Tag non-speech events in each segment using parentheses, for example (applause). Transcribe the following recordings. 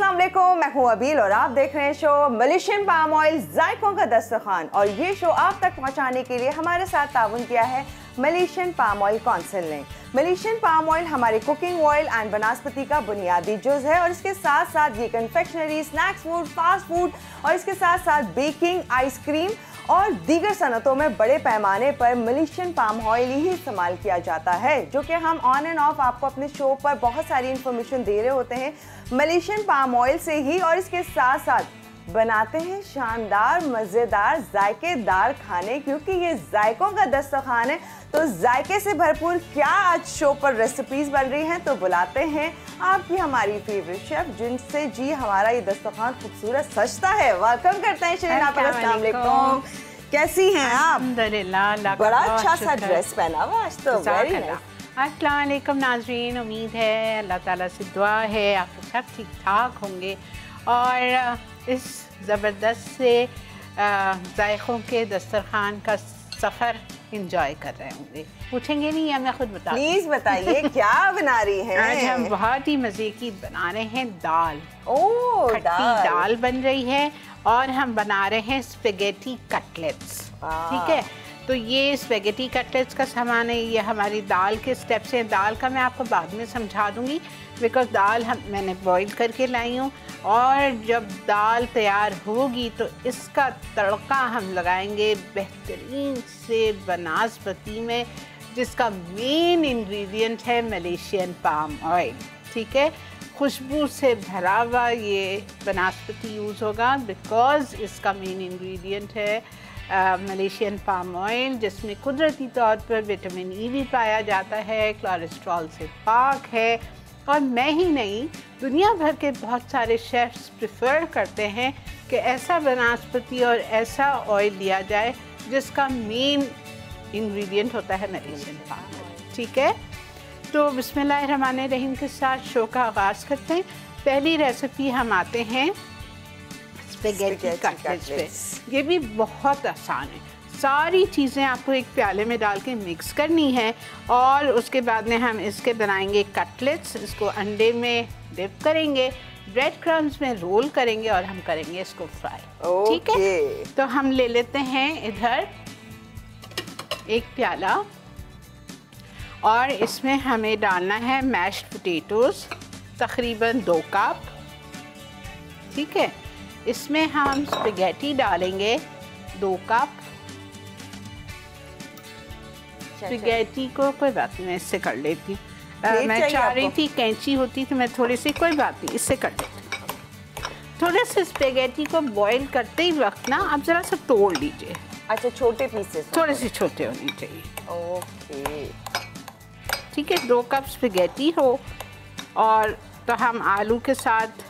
वालेकुम मैं हूँ अबील और आप देख रहे हैं शो मलेशियन पाम ऑयल जायकों का दस्तखान और ये शो आप तक पहुँचाने के लिए हमारे साथ ताउन किया है मलेशियन पाम ऑयल काउंसिल ने। मलेशियन पाम ऑयल हमारे कुकिंग ऑयल एंड वनस्पति का बुनियादी जुज है और इसके साथ साथ ये confectionery snacks food fast food और इसके साथ साथ बेकिंग आइसक्रीम और दीगर सनतों में बड़े पैमाने पर मलेशियन पाम ऑयल ही इस्तेमाल किया जाता है, जो कि हम ऑन एंड ऑफ़ आपको अपने शो पर बहुत सारी इंफॉर्मेशन दे रहे होते हैं। मलेशियन पाम ऑयल से ही और इसके साथ साथ बनाते हैं शानदार मज़ेदार जायकेदार खाने क्योंकि ये जायकों का दस्तरखान है। तो जायके से भरपूर क्या आज शो पर रेसिपीज़ बन रही हैं तो बुलाते हैं आपकी हमारी फेवरेट शेफ जिनसे जी हमारा ये दस्तरखान खूबसूरत सजता है। वेलकम करते हैं शरीना वालेकुम। कैसी हैं आप? बड़ा अच्छा सा ड्रेस पहना हुआ आज तो वेरी वालेकुम नाजरीन उम्मीद है अल्लाह ताला से दुआ है आप सब ठीक ठाक होंगे। और इस ज़बरदस्त से जायकों के दस्तरखान का सफ़र इंजॉय कर रहे होंगे पूछेंगे नहीं या मैं खुद बता प्लीज़ बताइए क्या बना रही हैं आज हम बहुत ही मज़े की बना रहे हैं दाल ओ खट्टी दाल दाल बन रही है और हम बना रहे हैं स्पेगेटी कटलेट्स ठीक है तो ये स्पेगेटी कटलेट्स का सामान है, ये हमारी दाल के स्टेप्स हैं। दाल का मैं आपको बाद में समझा दूँगी बिकॉज़ दाल हम, मैंने बॉईल करके लाई हूँ। और जब दाल तैयार होगी तो इसका तड़का हम लगाएँगे बेहतरीन से बनास्पति में, जिसका मेन इंग्रेडिएंट है मलेशियन पाम ऑयल ठीक है? खुशबू से भरा हुआ ये बनास्पति यूज़ होगा बिकॉज़ इसका मेन इंग्रेडिएंट है। मलेशियन पाम ऑयल जिसमें कुदरती तौर पर विटामिन ई भी पाया जाता है कोलेस्ट्रॉल से पाक है, और मैं ही नहीं, दुनिया भर के बहुत सारे शेफ्स प्रिफर करते हैं कि ऐसा वनस्पति और ऐसा ऑयल लिया जाए, जिसका मेन इंग्रेडिएंट होता है मलेशियन पाम ठीक है? तो बिस्मिल्लाह रहमान रहीम के साथ शो का आगाज़ करते हैं। पहली रेसिपी हम आते हैं। स्पेगेटी कटलेट्स पे ये भी बहुत आसान है। सारी चीज़ें आपको एक प्याले में डाल के मिक्स करनी है और उसके बाद में हम इसके बनाएँगे कटलेट्स। इसको अंडे में डिप करेंगे ब्रेड क्रम्स में रोल करेंगे और हम करेंगे इसको फ्राई ठीक है? तो हम ले लेते हैं इधर एक प्याला। और इसमें हमें डालना है मैश्ड पोटैटोस तकरीबन दो कप ठीक है? इसमें हम स्पेगेटी डालेंगे दो कप। स्पेगेटी को कोई बात नहीं मैं इससे कर लेती प्लेट मैं चाह रही थी कैंची होती तो मैं थोड़ी सी कोई बात नहीं इससे कर लेती थोड़े से स्पेगेटी को बॉईल करते ही वक्त ना आप ज़रा सा तोड़ लीजिए। अच्छा छोटे पीसेस थोड़े से छोटे होने चाहिए। ओके। ठीक है दो कप स्पेगेटी हो और तो हम आलू के साथ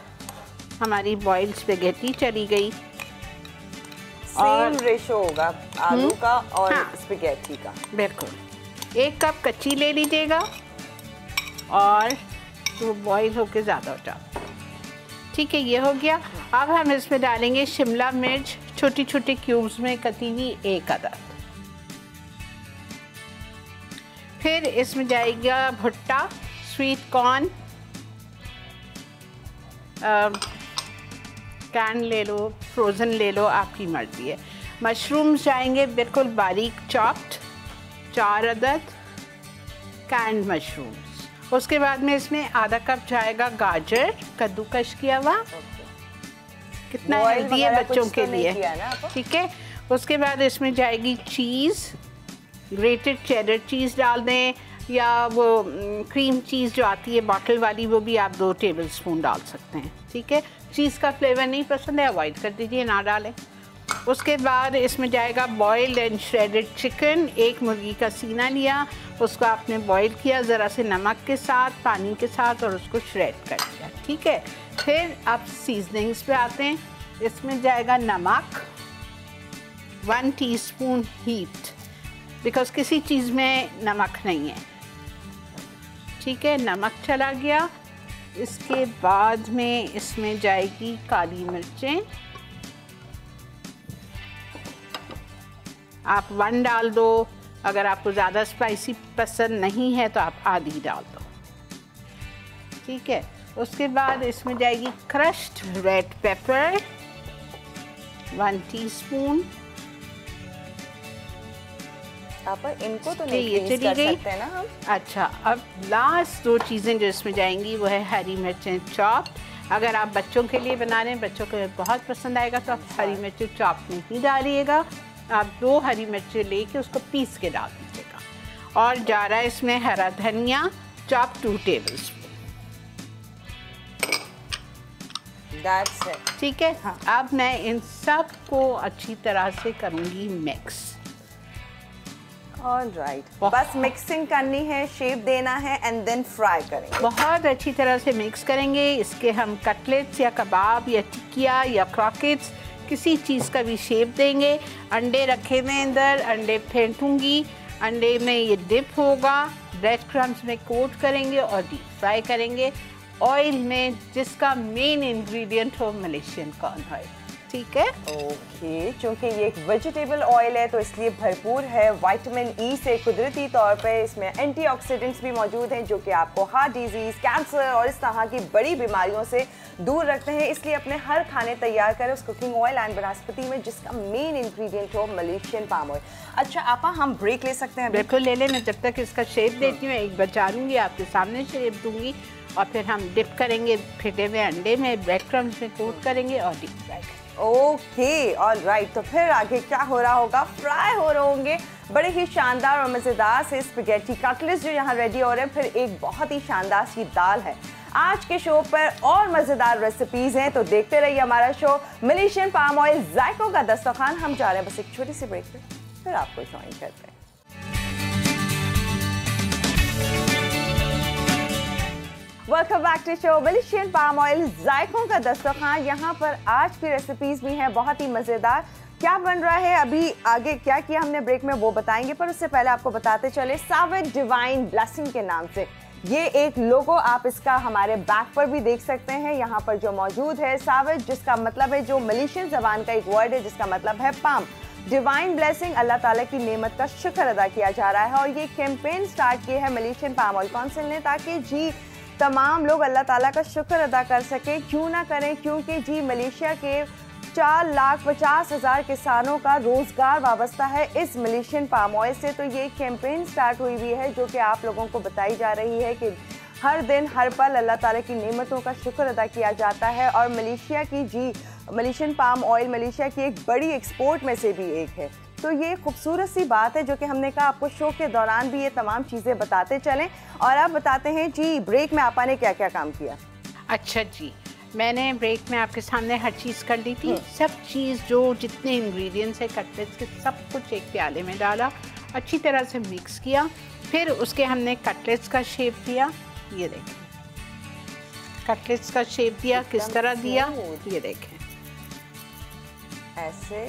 हमारी बॉइल स्पेगेटी चली गई। सेम रेशो होगा आलू का और हाँ। स्पेगेटी का। बिल्कुल। एक कप कच्ची ले लीजिएगा और वो बॉईल होके ज़्यादा हो जाता ठीक है ये हो गया। अब हम इसमें डालेंगे शिमला मिर्च छोटी छोटी क्यूब्स में कटी हुई एक अदद फिर इसमें जाएगा भुट्टा स्वीट कॉर्न कैन ले लो फ्रोज़न ले लो आपकी मर्ज़ी है मशरूम्स जाएँगे बिल्कुल बारीक चॉप्ड चार अदद कैंड मशरूम्स उसके बाद में इसमें आधा कप जाएगा गाजर कद्दूकश किया हुआ कितना हेल्दी है बच्चों के लिए? ठीक है? उसके बाद इसमें जाएगी चीज़ ग्रेटेड चेडर चीज़ डाल दें या वो क्रीम चीज़ जो आती है बॉटल वाली वो भी आप दो टेबल स्पून डाल सकते हैं। ठीक है? चीज़ का फ्लेवर नहीं पसंद है, अवॉइड कर दीजिए, ना डालें। उसके बाद इसमें जाएगा बॉइल्ड एंड श्रेडेड चिकन, एक मुर्गी का सीना लिया, उसको आपने बॉईल किया ज़रा से नमक के साथ, पानी के साथ और उसको श्रेड कर दिया, ठीक है? फिर आप सीजनिंग्स पे आते हैं। इसमें जाएगा नमक वन टीस्पून हीट बिकॉज़ किसी चीज़ में नमक नहीं है। ठीक है, नमक चला गया। इसके बाद में इसमें जाएगी काली मिर्चें। आप वन डाल दो। अगर आपको ज़्यादा स्पाइसी पसंद नहीं है तो आप आधी डाल दो। ठीक है? उसके बाद इसमें जाएगी crushed red pepper one teaspoon आप इनको तो नहीं ये चली कर गई। ना हम। अच्छा अब लास्ट दो चीज़ें जो इसमें जाएँगी वो है हरी मिर्चें चॉप अगर आप बच्चों के लिए बना रहे हैं बच्चों को बहुत पसंद आएगा तो आप हरी मिर्च चॉप नहीं डालिएगा। आप दो हरी मिर्च लेके उसको पीस के डाल दीजिएगा। और जा रहा है इसमें हरा धनिया चॉप टू टेबल स्पून ठीक है? हाँ. अब मैं इन सबको अच्छी तरह से करूँगी मिक्स ऑल राइट right. बस मिक्सिंग करनी है शेप देना है एंड देन फ्राई करेंगे। बहुत अच्छी तरह से मिक्स करेंगे। इसके हम कटलेट्स या कबाब या टिकिया या क्रॉकेट्स किसी चीज़ का भी शेप देंगे। अंडे रखे हुए अंदर अंडे फेंटूँगी। अंडे में ये डिप होगा। ब्रेड क्रम्स में कोट करेंगे और डीप फ्राई करेंगे। ऑयल में जिसका मेन इंग्रेडिएंट हो मलेशियन कॉर्न ऑयल ठीक है? ओके क्योंकि ये एक वेजिटेबल ऑयल है तो इसलिए भरपूर है। विटामिन ई e से कुदरती तौर पे इसमें एंटीऑक्सीडेंट्स भी मौजूद हैं जो कि आपको हार्ट डिज़ीज़ कैंसर और इस तरह की बड़ी बीमारियों से दूर रखते हैं। इसलिए अपने हर खाने तैयार करें उस कुकिंग ऑयल एंड बनस्पति में जिसका मेन इंग्रेडिएंट हो मलेशियन पाम ऑयल अच्छा आपा हम ब्रेक ले सकते हैं बिल्कुल। ले लेना जब तक इसका शेप देती हूँ एक बचा लूँगी आपके सामने शेप दूँगी और फिर हम डिप करेंगे फिटे हुए अंडे में ब्रेड क्रम्स में कोट करेंगे और डिप फ्राई करेंगे। ओके ऑल राइट तो फिर आगे क्या हो रहा होगा? फ्राई हो रहे होंगे। बड़े ही शानदार और मज़ेदार से स्पेगेटी कटलेस जो यहाँ रेडी हो रहे हैं। फिर एक बहुत ही शानदार सी दाल है। आज के शो पर और मज़ेदार रेसिपीज़ हैं तो देखते रहिए हमारा शो मलेशियन पाम ऑयल जायकों का दस्तखान हम जा रहे हैं बस एक छोटी सी ब्रेक पर फिर आपको ज्वाइन करते हैं। Welcome back to show Malaysian palm oil जायकों का दस्तरखान यहाँ पर आज की रेसिपीज़ भी हैं बहुत ही मज़ेदार क्या बन रहा है अभी आगे क्या किया हमने ब्रेक में वो बताएँगे पर उससे पहले आपको बताते चले सावित डिवाइन ब्लेसिंग के नाम से ये एक लोगो आप इसका हमारे बैक पर भी देख सकते हैं यहाँ पर जो मौजूद है सावित जिसका मतलब है जो मलेशियन जबान का एक वर्ड है जिसका मतलब है पाम डिवाइन ब्लेसिंग अल्लाह ताला की नेमत का शुक्र अदा किया जा रहा है और ये कैंपेन स्टार्ट किया है मलेशियन पाम ऑयल काउंसिल ने ताकि जी तमाम लोग अल्लाह ताला का शुक्र अदा कर सकें। क्यों ना करें? क्योंकि जी, मलेशिया के चार लाख पचास हज़ार किसानों का रोज़गार वाबस्ता है इस मलेशियन पाम ऑयल से। तो ये कैंपेन स्टार्ट हुई हुई है, जो कि आप लोगों को बताई जा रही है कि हर दिन, हर पल अल्लाह ताला की नेमतों का शुक्र अदा किया जाता है। और मलेशिया की जी, मलेशियन पाम ऑयल मलेशिया की एक बड़ी एक्सपोर्ट में से भी एक है। तो ये खूबसूरत सी बात है जो कि हमने कहा आपको शो के दौरान भी ये तमाम चीज़ें बताते चलें। और आप बताते हैं जी ब्रेक में आपा ने क्या क्या काम किया? अच्छा जी मैंने ब्रेक में आपके सामने हर चीज़ कर दी थी। हम्म। सब चीज़ जो जितने इंग्रेडिएंट्स है कटलेट्स के सब कुछ एक प्याले में डाला अच्छी तरह से मिक्स किया। फिर उसके हमने कटलेट्स का शेप दिया ये देखें। कटलेट्स का शेप दिया किस तरह दिया ये देखें। ऐसे।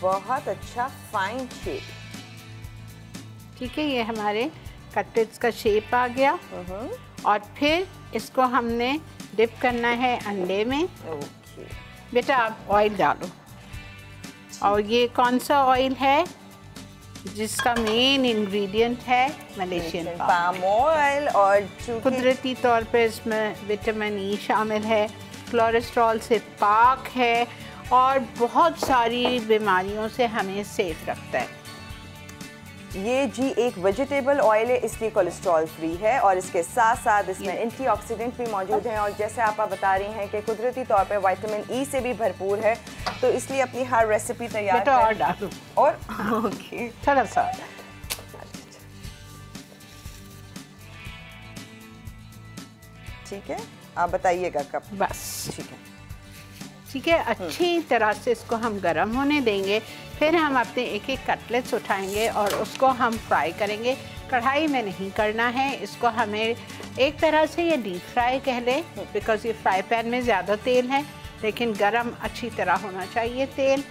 बहुत अच्छा फाइन शेप ठीक है ये हमारे कटलेट्स का शेप आ गया। और फिर इसको हमने डिप करना है अंडे में। ओके बेटा आप ऑयल डालो। और ये कौन सा ऑयल है? जिसका मेन इंग्रेडिएंट है मलेशियन पाम ऑयल और कुदरती तौर पर इसमें विटामिन ई शामिल है। कोलेस्ट्रॉल से पाक है। और बहुत सारी बीमारियों से हमें सेफ़ रखता है। ये जी एक वेजिटेबल ऑयल है इसलिए कोलेस्ट्रॉल फ्री है और इसके साथ साथ इसमें एंटीऑक्सीडेंट भी मौजूद हैं और जैसे आप बता रही हैं कि कुदरती तौर पे विटामिन ई e से भी भरपूर है तो इसलिए अपनी हर रेसिपी तैयार कर और डालो। और? (laughs) ओके थोड़ा सा ठीक है आप बताइएगा कब। बस। ठीक है। ठीक है? अच्छी तरह से इसको हम गर्म होने देंगे फिर हम अपने एक एक कटलेट्स उठाएँगे और उसको हम फ्राई करेंगे। कढ़ाई में नहीं करना है इसको हमें एक तरह से ये डीप फ्राई कह लें बिकॉज़ ये फ्राई पैन में ज़्यादा तेल है लेकिन गरम अच्छी तरह होना चाहिए तेल।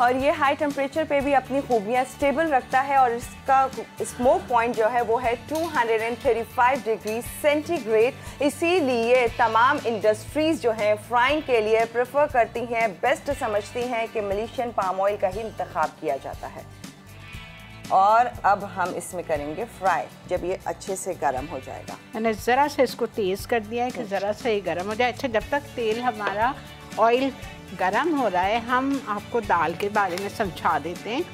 और ये हाई टेम्परेचर पे भी अपनी खूबियाँ स्टेबल रखता है और इसका स्मोक पॉइंट जो है वो है 235 डिग्री सेंटीग्रेड इसीलिए तमाम इंडस्ट्रीज़ जो हैं फ्राइंग के लिए प्रेफर करती हैं बेस्ट समझती हैं कि मलेशियन पाम ऑयल का ही इंतखब किया जाता है। और अब हम इसमें करेंगे फ्राई जब ये अच्छे से गर्म हो जाएगा। मैंने ज़रा सा इसको तेज़ कर दिया है कि ज़रा सा ये गर्म हो जाए। अच्छा जब तक तेल हमारा ऑयल गर्म हो रहा है, हम आपको दाल के बारे में समझा देते हैं।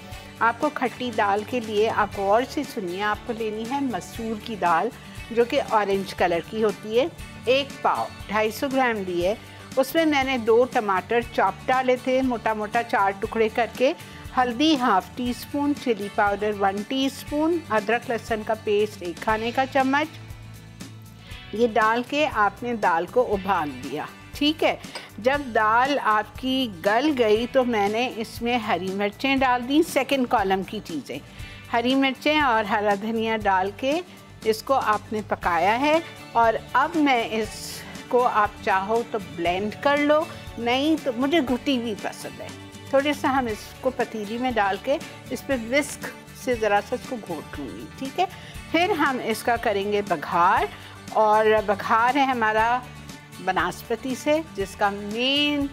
आपको खट्टी दाल के लिए आप और से सुनिए, आपको लेनी है मसूर की दाल, जो कि ऑरेंज कलर की होती है। एक पाव 250 ग्राम ली है। उसमें मैंने दो टमाटर चॉप डाले थे मोटा मोटा चार टुकड़े करके। हल्दी half teaspoon chilli powder one teaspoon अदरक लहसुन का पेस्ट एक खाने का चम्मच। ये डाल के आपने दाल को उबाल दिया ठीक है, जब दाल आपकी गल गई तो मैंने इसमें हरी मिर्चें डाल दी सेकंड कॉलम की चीज़ें। हरी मिर्चें और हरा धनिया डाल के इसको आपने पकाया है और अब मैं इसको आप चाहो तो ब्लेंड कर लो, नहीं तो मुझे घुटी हुई पसंद है। थोड़े सा हम इसको पतीली में डाल के इस पर विस्क से ज़रा सा इसको घोट लूँगी ठीक है? फिर हम इसका करेंगे बघार और बघार है हमारा बनास्पति से जिसका मेन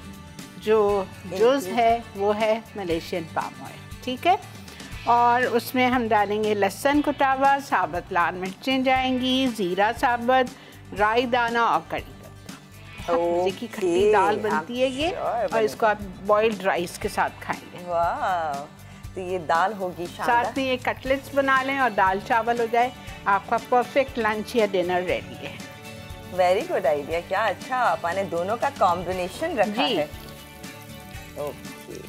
जो जुज है वो है मलेशियन पाम ऑयल ठीक है? और उसमें हम डालेंगे लहसन कुटावा साबत लाल मिर्चें जाएँगी ज़ीरा साबत राई दाना और कड़ी पत्ता। की खट्टी दाल बनती है ये और इसको आप बॉइल्ड राइस के साथ खाएँगे। तो ये दाल होगी साथ में ये कटलेट्स बना लें और दाल चावल हो जाए आपका परफेक्ट लंच या डिनर रेडी है। वेरी गुड आइडिया क्या अच्छा आपने दोनों का कॉम्बिनेशन रखा है। ओके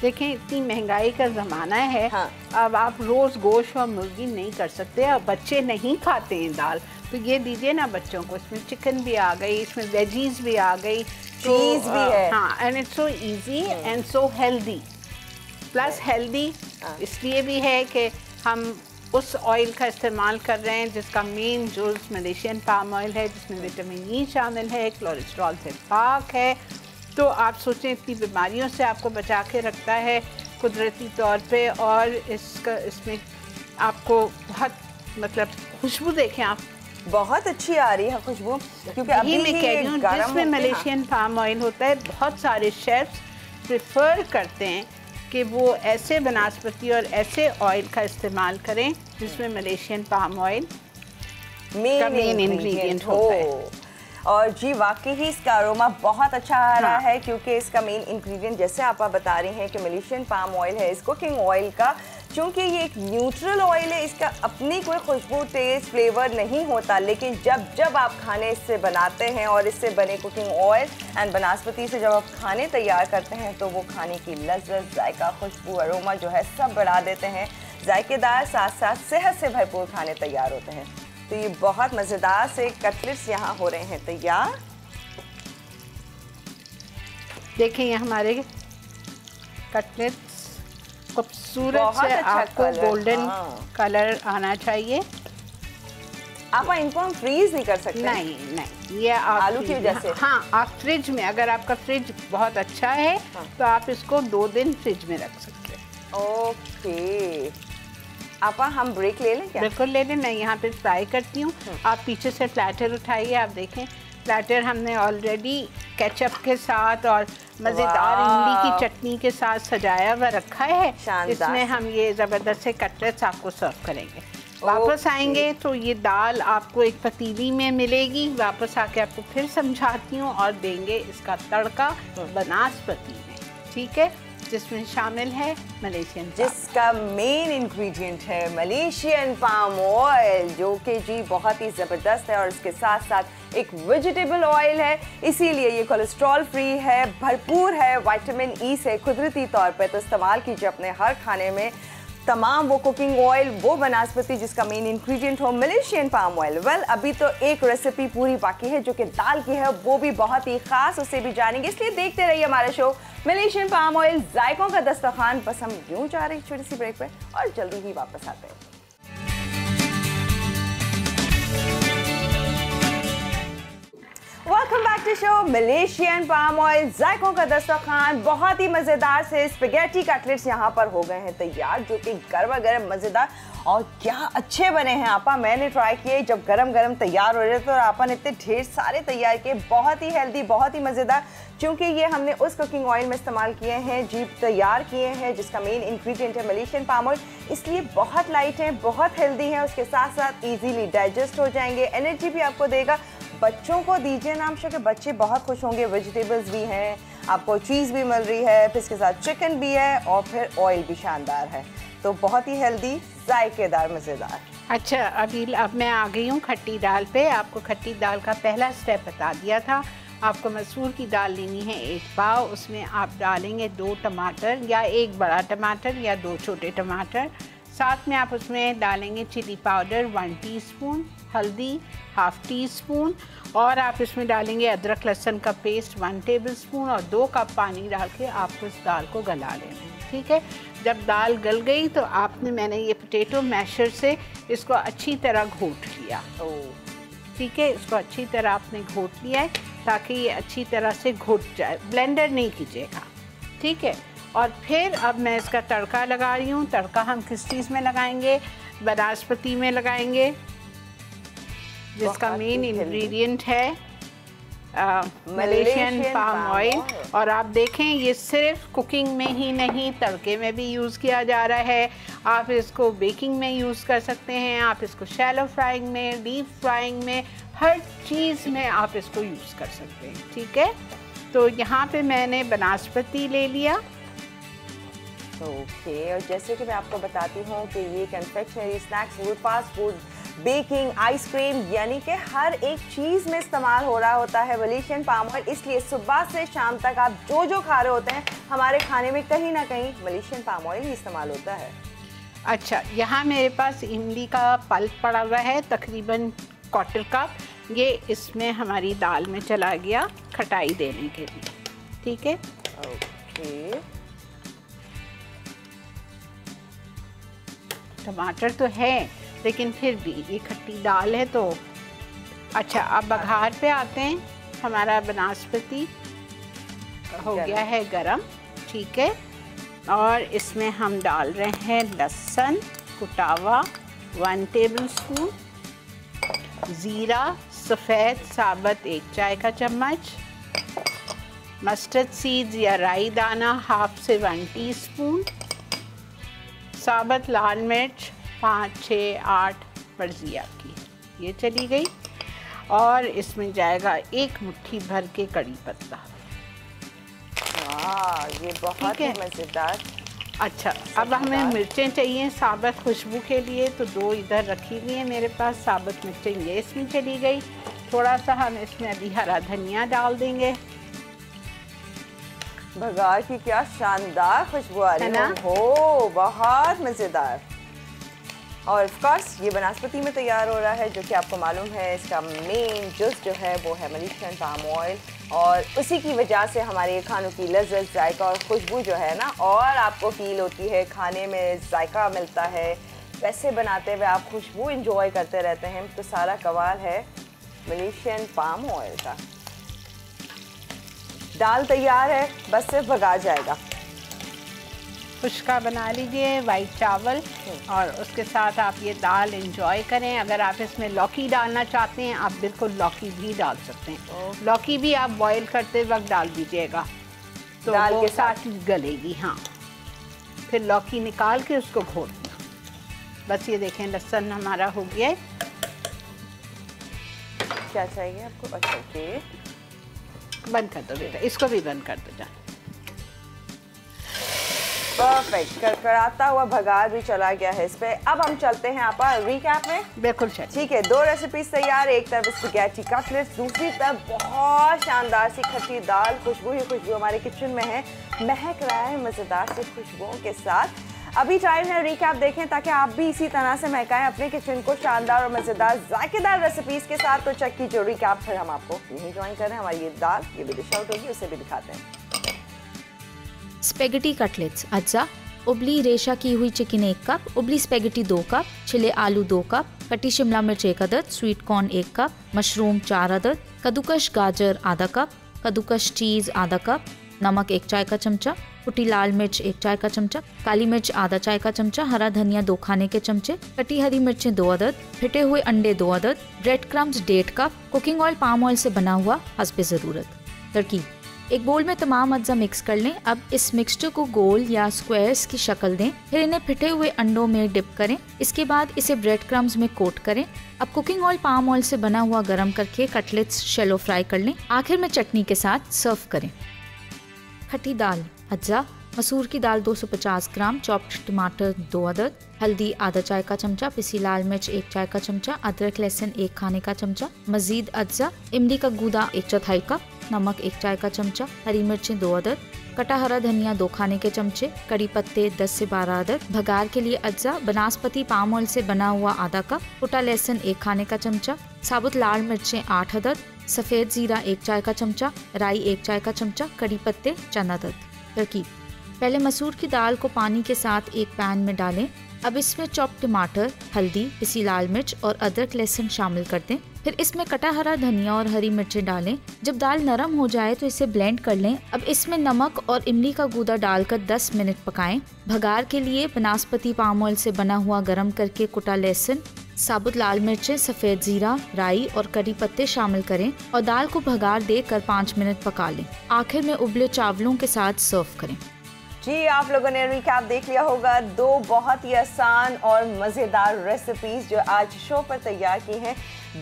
देखें इतनी महँगाई का ज़माना है। हाँ। अब आप रोज़ गोश्त और मुर्गी नहीं कर सकते अब बच्चे नहीं खाते हैं दाल। तो ये दीजिए ना बच्चों को इसमें चिकन भी आ गई इसमें वेजीज भी आ गई। चीज़ तो, भी है। हाँ। And it's so easy and so healthy plus healthy इसलिए भी है कि हम उस ऑयल का इस्तेमाल कर रहे हैं जिसका मेन जो मलेशियन पाम ऑयल है जिसमें विटामिन ई शामिल है कोलेस्ट्रॉल से पाक है। तो आप सोचें इतनी बीमारियों से आपको बचा के रखता है कुदरती तौर पे और इसका इसमें आपको बहुत मतलब खुशबू देखें आप। बहुत अच्छी आ रही है खुशबू क्योंकि अभी मैं कह रही हूँ जिसमें मलेशियन पाम ऑयल होता है बहुत सारे शेफ्स प्रेफर करते हैं कि वो ऐसे बनस्पति और ऐसे ऑयल का इस्तेमाल करें जिसमें Malaysian palm oil main ingredient हो और जी वाकई ही इसका अरोमा बहुत अच्छा आ रहा हाँ। है क्योंकि इसका मेन इंग्रेडिएंट जैसे आप बता रही हैं कि मलेशियन पाम ऑयल है इस कुकिंग ऑयल का क्योंकि ये एक न्यूट्रल ऑयल है, इसका अपनी कोई खुशबू टेस्ट फ्लेवर नहीं होता। लेकिन जब जब आप खाने इससे बनाते हैं और इससे बने कुकिंग ऑयल एंड बनस्पति से जब आप खाने तैयार करते हैं तो वो खाने की लज्जत, जायका, खुशबू अरोमा जो है, सब बढ़ा देते हैं। जायकेदार साथ साथ सेहत से भरपूर खाने तैयार होते हैं। तो ये बहुत मज़ेदार से कटलेट्स यहाँ हो रहे हैं। तैयार? देखें ये हमारे कटलेट्स खूबसूरत से अच्छा आपको गोल्डन हाँ। कलर आना चाहिए। आप इनको हम फ्रीज नहीं कर सकते? नहीं नहीं ये आप आलू की वजह से? हाँ आप फ्रिज में अगर आपका फ्रिज बहुत अच्छा है हाँ। तो आप इसको दो दिन फ्रिज में रख सकते हैं। ओके आप हम ब्रेक ले लें क्या? बिल्कुल ले लें मैं यहाँ पे फ्राई करती हूँ। हाँ। आप पीछे से प्लेटर उठाइए आप देखें। प्लेटर हमने ऑलरेडी केचप के साथ और मज़ेदार इमली की चटनी के साथ सजाया हुआ रखा है। इसमें हम ये ज़बरदस्त से कटलेट्स आपको सर्व करेंगे। वापस आएँगे तो ये दाल आपको एक पतीली में मिलेगी। वापस आके आपको फिर समझाती हूँ और देंगे इसका तड़का हम्म। बनास्पति में। ठीक है? जिसमें शामिल है मलेशियन जिसका मेन इंग्रेडिएंट है मलेशियन पाम ऑयल जो कि जी बहुत ही ज़बरदस्त है और इसके साथ साथ एक वेजिटेबल ऑयल है। इसीलिए ये कोलेस्ट्रॉल फ्री है, भरपूर है विटामिन ई से कुदरती तौर पर तो इस्तेमाल कीजिए अपने हर खाने में। तमाम वो कुकिंग ऑयल वो वनस्पति जिसका मेन इंग्रेडिएंट हो मलेशियन पाम ऑयल वेल अभी तो एक रेसिपी पूरी बाकी है, जो कि दाल की है, वो भी बहुत ही खास, उसे भी जानेंगे, इसलिए देखते रहिए हमारा शो मलेशियन पाम ऑयल जायकों का दस्तखान बस हम यूँ जा रहे छोटी सी ब्रेक पर और जल्दी ही वापस आते हैं। Welcome back to show Malaysian palm oil जायकों का दस्तरखान बहुत ही मज़ेदार से स्पेगेटी कटलेट्स यहाँ पर हो गए हैं तैयार, जो कि गर्मा गर्म मज़ेदार और क्या अच्छे बने हैं। आपा, मैंने ट्राई किए, जब गरम गरम तैयार हो रहे थे और आपा ने इतने ढेर सारे तैयार किए, बहुत ही हेल्दी बहुत ही मज़ेदार। क्योंकि ये हमने उस कुकिंग ऑयल में इस्तेमाल किए हैं जीप तैयार किए हैं, जिसका मेन इंग्रेडिएंट है मलेशियन पाम ऑयल इसलिए बहुत लाइट है, बहुत हेल्दी है, उसके साथ साथ इजीली डाइजेस्ट हो जाएँगे एनर्जी भी आपको देगा। बच्चों को दीजिए नाम शो के बच्चे बहुत खुश होंगे। वेजिटेबल्स भी हैं, आपको चीज़ भी मिल रही है, फिर इसके साथ चिकन भी है और फिर ऑयल भी शानदार है। तो बहुत ही हेल्दी, जायकेदार, मज़ेदार। अच्छा अभी अब मैं आ गई हूँ खट्टी दाल पे। आपको खट्टी दाल का पहला स्टेप बता दिया था। आपको मसूर की दाल लेनी है एक पाव। उसमें आप डालेंगे दो टमाटर या एक बड़ा टमाटर या दो छोटे टमाटर। साथ में आप उसमें डालेंगे चिली पाउडर वन टीस्पून हल्दी हाफ़ टी स्पून और आप इसमें डालेंगे अदरक लहसुन का पेस्ट वन टेबल स्पून और दो कप पानी डाल के आपको इस दाल को गला लेना है ठीक है? जब दाल गल गई तो आपने मैंने ये पोटैटो मैशर से इसको अच्छी तरह घोट लिया। ओ। ठीक है? इसको अच्छी तरह आपने घोट लिया है ताकि ये अच्छी तरह से घुट जाए। ब्लेंडर नहीं कीजिएगा। ठीक है? और फिर अब मैं इसका तड़का लगा रही हूँ। तड़का हम किस चीज़ में लगाएँगे? बनास्पति में लगाएँगे जिसका मेन इंग्रेडिएंट है मलेशियन पाम ऑयल और आप देखें ये सिर्फ़ कुकिंग में ही नहीं तड़के में भी यूज़ किया जा रहा है। आप इसको बेकिंग में यूज़ कर सकते हैं। आप इसको शैलो फ्राइंग में डीप फ्राइंग में हर चीज़ में आप इसको यूज़ कर सकते हैं। ठीक है? तो यहाँ पे मैंने बनास्पति ले लिया। ओके okay, और जैसे कि मैं आपको बताती हूँ कि ये confectionery snacks food fast food baking ice cream यानी कि हर एक चीज़ में इस्तेमाल हो रहा होता है वलीशियन पाम ऑयल इसलिए सुबह से शाम तक आप जो जो खा रहे होते हैं हमारे खाने में कहीं ना कहीं मलेशियन पाम ऑयल ही इस्तेमाल होता है। अच्छा यहाँ मेरे पास इमली का पल्प पड़ा हुआ है तकरीबन क्वार्टर कप ये इसमें हमारी दाल में चला गया खटाई देने के लिए। ठीक है? ओके टमाटर तो है लेकिन फिर भी ये खट्टी दाल है तो। अच्छा अब बघार पे आते हैं हमारा बनास्पति हो गया है गरम ठीक है। और इसमें हम डाल रहे हैं लहसुन कुटावा वन टेबल स्पून ज़ीरा सफ़ेद साबत एक चाय का चम्मच मस्टर्ड सीड्स या राई दाना हाफ़ से वन टीस्पून साबत लाल मिर्च पाँच छः आठ मर्ज़ी आपकी ये चली गई और इसमें जाएगा एक मुट्ठी भर के कड़ी पत्ता। ये बहुत ही मज़ेदार। अच्छा अब हमें मिर्चें चाहिए साबत खुशबू के लिए तो दो इधर रखी हुई है मेरे पास साबत मिर्चें ये इसमें चली गई। थोड़ा सा हम इसमें अभी हरा धनिया डाल देंगे। भगार की क्या शानदार खुशबू आ रही है हो बहुत मज़ेदार। और ऑफकोर्स ये वनस्पति में तैयार हो रहा है जो कि आपको मालूम है इसका मेन जुज जो है वो है मलिशियन पाम ऑयल और उसी की वजह से हमारे खानों की लज्जत जायका और खुशबू जो है ना और आपको फील होती है खाने में जायका मिलता है। वैसे बनाते हुए आप खुशबू इंजॉय करते रहते हैं तो सारा कवाल है मलेशियन पाम ऑयल का। दाल तैयार है बस सिर्फ़ भगा जाएगा। खुशका बना लीजिए वाइट चावल और उसके साथ आप ये दाल इंजॉय करें। अगर आप इसमें लौकी डालना चाहते हैं आप बिल्कुल लौकी भी डाल सकते हैं। लौकी भी आप बॉईल करते वक्त डाल दीजिएगा। तो दाल के साथ। गलेगी हाँ। फिर लौकी निकाल के उसको घोल बस ये देखें लहसन हमारा हो गया है। क्या चाहिए आपको? अच्छा बंद कर दो बेटा इसको भी बंद कर दो जान परफेक्ट करकराता हुआ भगार भी चला गया है इस पे। अब हम चलते हैं आप रिकैप में। बिल्कुल ठीक है दो रेसिपीज़ तैयार एक तरफ़ स्पगैटी कटलेट्स दूसरी तरफ़ बहुत शानदार सी खट्टी दाल खुशबू ही खुशबू हमारे किचन में है। महक रहा है मज़ेदार सी खुशबुओं के साथ। अभी टाइम है रिकैप देखें ताकि आप भी इसी तरह से महकाएँ अपने किचन को शानदार और मज़ेदार, जायकेदार रेसिपीज़ के साथ। तो चेक कीजिए रिकैप फिर हम आपको यही ज्वाइन करें। हमारी ये दाल, ये भी डिश आउट होगी, उसे भी दिखाते हैं। स्पेगेटी कटलेट्स अच्छा उबली रेशा की हुई चिकन एक कप उबली स्पेगेटी दो कप छिले आलू दो कप कटी शिमला मिर्च एक अदद स्वीट कॉर्न एक कप मशरूम चार अदद, कद्दूकश गाजर आधा कप कद्दूकश चीज़ आधा कप नमक एक चाय का चमचा कुटी लाल मिर्च, एक चाय का चमचा, काली मिर्च, आधा चाय का चमचा, हरा धनिया दो खाने के चमचे, कटी हरी मिर्चें दो अदद, फिटे हुए अंडे दो अदद ब्रेड क्रम्स डेढ़ cup cooking oil palm oil से बना हुआ हसब ज़रूरत। तरकीब एक बोल में तमाम अज्जा मिक्स कर लें। अब इस मिक्सचर को गोल या स्क्वायर्स की शक्ल दें। फिर इन्हें फिटे हुए अंडों में डिप करें। इसके बाद इसे ब्रेड क्रम्स में कोट करें। अब कुकिंग ऑयल पाम ऑयल से बना हुआ गरम करके कटलेट्स शेलो फ्राई कर लें। आखिर में चटनी के साथ सर्व करें। खट्टी दाल अज्जा, मसूर की दाल 250 ग्राम चॉप्ड टमाटर दो अदद, हल्दी आधा चाय का चमचा, पिसी लाल मिर्च एक चाय का चमचा, अदरक लहसुन एक खाने का चमचा, मजीद अज्जा, इमली का गूदा एक चौथाई कप, नमक एक चाय का चमचा, हरी मिर्चें दो अदद, कटा हरा धनिया दो खाने के चमचे, कड़ी पत्ते 10 से 12 अदद, भगार के लिए अज्जा, बनास्पति पाम ऑयल से बना हुआ आधा कप, कुटा लहसुन एक खाने का चमचा, साबुत लाल मिर्चें आठ अदद, सफ़ेद ज़ीरा एक चाय का चमचा, राई एक चाय का चमचा, कड़ी पत्ते चंद अदद। तरकीब पहले मसूर की दाल को पानी के साथ एक पैन में डालें। अब इसमें चॉप टमाटर, हल्दी पिसी लाल मिर्च और अदरक लहसुन शामिल कर दें। फिर इसमें कटा हरा धनिया और हरी मिर्चें डालें। जब दाल नरम हो जाए तो इसे ब्लेंड कर लें। अब इसमें नमक और इमली का गूदा डालकर 10 मिनट पकाएँ। भगार के लिए बनास्पति पाम ऑयल से बना हुआ गरम करके कुटा लहसुन साबुत लाल मिर्चें, सफ़ेद ज़ीरा, राई और करी पत्ते शामिल करें और दाल को भगार देकर पाँच मिनट पका लें। आखिर में उबले चावलों के साथ सर्व करें। जी, आप लोगों ने रिकैप देख लिया होगा? दो बहुत ही आसान और मज़ेदार रेसिपीज़ जो आज शो पर तैयार की हैं।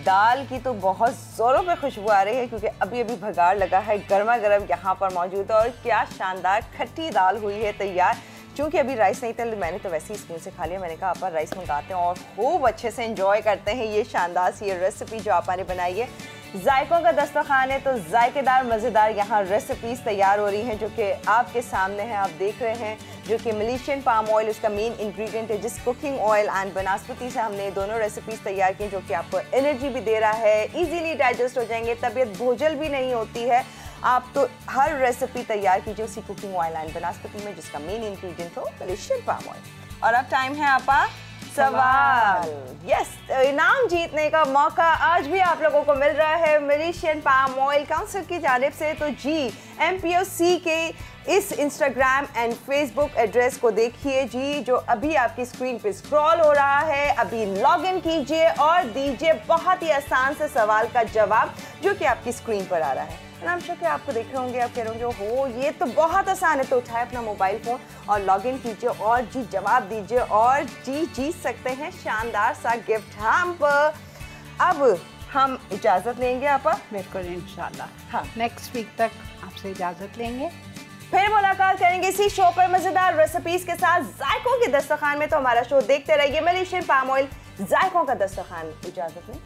दाल की तो बहुत ज़ोरों पे खुशबू आ रही है क्योंकि अभी अभी भगार लगा है गर्मा गर्म यहाँ पर मौजूद है और क्या शानदार खट्टी दाल हुई है तैयार। क्योंकि अभी राइस नहीं था, मैंने तो वैसे ही स्कूल से खा लिया। मैंने कहा आप राइस मंगाते हैं और खूब अच्छे से इंजॉय करते हैं ये शानदार सी रेसिपी जो आपने बनाई है। जायकों का दस्तरखान है तो जायकेदार, मज़ेदार यहाँ रेसिपीज़ तैयार हो रही हैं जो कि आपके सामने हैं। आप देख रहे हैं जो कि मलेशियन पाम ऑयल उसका मेन इंग्रेडिएंट है, जिस कुकिंग ऑयल एंड बनास्पति से हमने दोनों रेसिपीज़ तैयार की जो कि आपको एनर्जी भी दे रहा है इजीली डाइजेस्ट हो जाएँगे, तबीयत भोजल भी नहीं होती है। आप तो हर रेसिपी तैयार कीजिए उसी कुकिंग ऑयल एंड बनास्पति में जिसका मेन इंग्रेडिएंट हो मलेशियन पाम ऑयल और अब टाइम है आपा सवाल। यस तो इनाम जीतने का मौका आज भी आप लोगों को मिल रहा है मलेशियन पाम ऑयल काउंसिल की जानब से। तो जी एम पी ओ सी के इस इंस्टाग्राम एंड फेसबुक एड्रेस को देखिए जी जो अभी आपकी स्क्रीन पे स्क्रॉल हो रहा है। अभी लॉग इन कीजिए और दीजिए बहुत ही आसान से सवाल का जवाब जो कि आपकी स्क्रीन पर आ रहा है। नाम शो के आपको देख रहे होंगे आप कह रहे होंगे हो ये तो बहुत आसान है। तो उठाए अपना मोबाइल फ़ोन और लॉग इन कीजिए और जी जवाब दीजिए और जी जीत सकते हैं। शानदार सा गिफ्ट हम अब हम इजाज़त लेंगे आप। बिल्कुल इंशाल्लाह। हाँ। नेक्स्ट वीक तक आपसे इजाज़त लेंगे। फिर मुलाकात करेंगे इसी शो पर मज़ेदार रेसिपीज़ के साथ जायकों के दस्तरखान में। तो हमारा शो देखते रहिए। मलेशियन पाम ऑयल जायकों का दस्तखान इजाज़त में